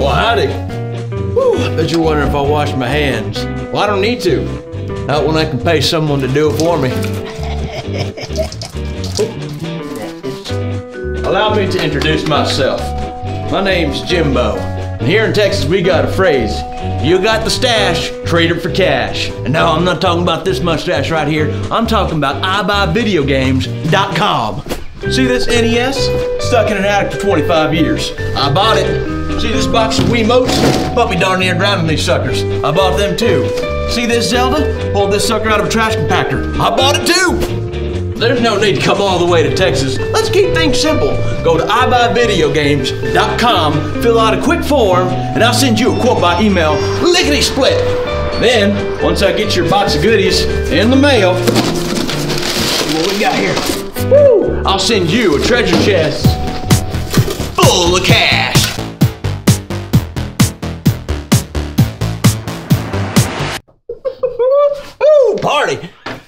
Well, howdy. Whew, bet you're wondering if I wash my hands. Well, I don't need to. Not when I can pay someone to do it for me. Allow me to introduce myself. My name's Jimbo. And here in Texas, we got a phrase. You got the stash, trade it for cash. And no, I'm not talking about this mustache right here. I'm talking about iBuyVideoGames.com. See this NES? Stuck in an attic for 25 years. I bought it. See this box of Wiimotes? Me darn near drowning these suckers. I bought them too. See this Zelda? Pulled this sucker out of a trash compactor. I bought it too. There's no need to come all the way to Texas. Let's keep things simple. Go to iBuyVideoGames.com, fill out a quick form, and I'll send you a quote by email, lickety split. Then, once I get your box of goodies in the mail, what we got here? Woo! I'll send you a treasure chest full of cash. Woo! Party!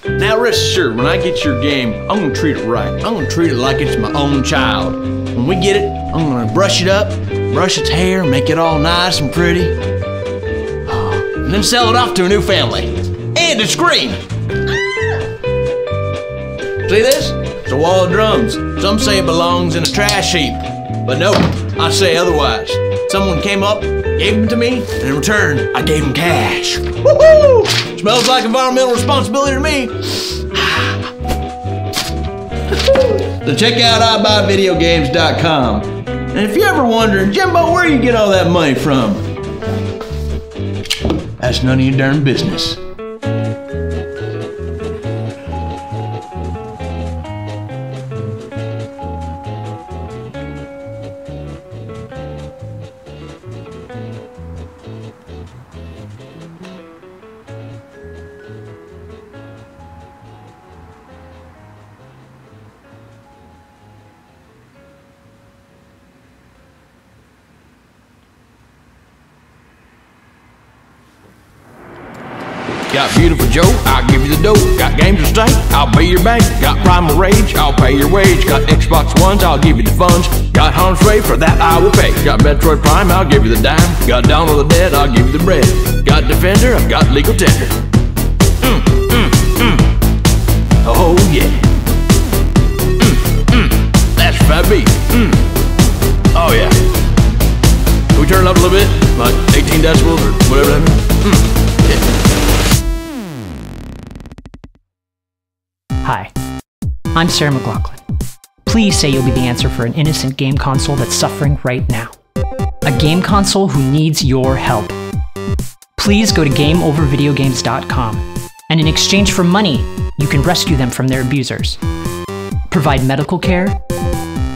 Now rest assured, when I get your game, I'm gonna treat it right. I'm gonna treat it like it's my own child. When we get it, I'm gonna brush it up, brush its hair, make it all nice and pretty, and then sell it off to a new family. And it's green. See this? A wall of drums. Some say it belongs in a trash heap. But no, I say otherwise. Someone came up, gave them to me, and in return, I gave them cash. Woohoo! Smells like environmental responsibility to me. so check out iBuyVideoGames.com. And if you're ever wondering, Jimbo, where you get all that money from? That's none of your darn business. Got Viewtiful Joe, I'll give you the dough. Got games to stake, I'll be your bank. Got primal rage, I'll pay your wage. Got Xbox Ones, I'll give you the funds. Got Hans Ray, for that I will pay. Got Metroid Prime, I'll give you the dime. Got Dawn of the Dead, I'll give you the bread. Got Defender, I've got Legal Tender. Mm, mm, mm. Oh yeah. That's. Oh yeah. Can we turn it up a little bit? Like 18 decibels or whatever that is? Mm. Yeah. Hi, I'm Sarah McLachlan. Please say you'll be the answer for an innocent game console that's suffering right now. A game console who needs your help. Please go to GameOverVideoGames.com, and in exchange for money, you can rescue them from their abusers. Provide medical care,